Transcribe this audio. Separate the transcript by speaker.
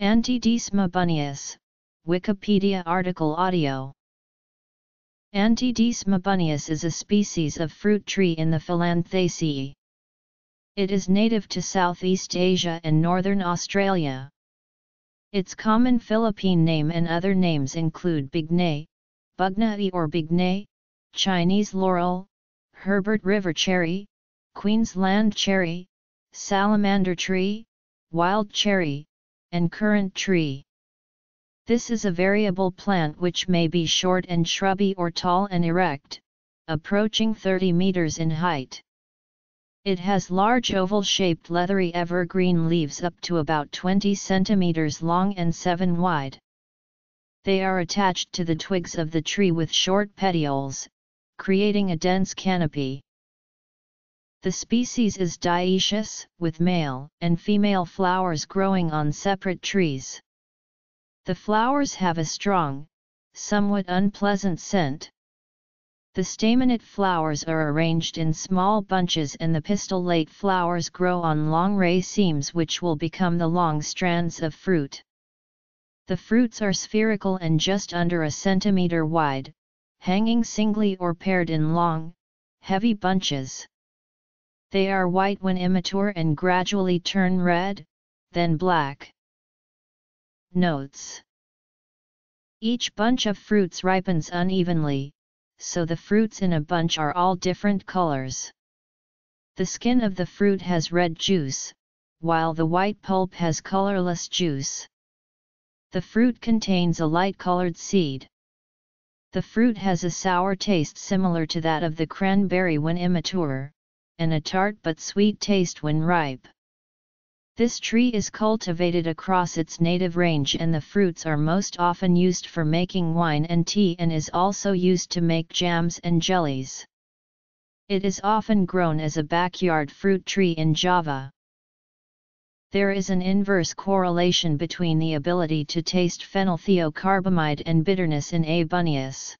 Speaker 1: Antidesma bunius, Wikipedia article audio. Antidesma bunius is a species of fruit tree in the Phyllanthaceae. It is native to Southeast Asia and northern Australia. Its common Philippine name and other names include bignay, bugnai or bignay, Chinese laurel, Herbert river cherry, Queensland cherry, salamander tree, wild cherry, and currant tree. This is a variable plant which may be short and shrubby or tall and erect, approaching 30 meters in height. It has large oval-shaped leathery evergreen leaves up to about 20 centimeters long and 7 wide. They are attached to the twigs of the tree with short petioles, creating a dense canopy. The species is dioecious, with male and female flowers growing on separate trees. The flowers have a strong, somewhat unpleasant scent. The staminate flowers are arranged in small bunches and the pistillate flowers grow on long racemes which will become the long strands of fruit. The fruits are spherical and just under a centimeter wide, hanging singly or paired in long, heavy bunches. They are white when immature and gradually turn red, then black. Notes Each bunch of fruits ripens unevenly, so the fruits in a bunch are all different colors. The skin of the fruit has red juice, while the white pulp has colorless juice. The fruit contains a light-colored seed. The fruit has a sour taste similar to that of the cranberry when immature, and a tart but sweet taste when ripe. This tree is cultivated across its native range and the fruits are most often used for making wine and tea and is also used to make jams and jellies. It is often grown as a backyard fruit tree in Java. There is an inverse correlation between the ability to taste phenylthiocarbamide and bitterness in A. bunius.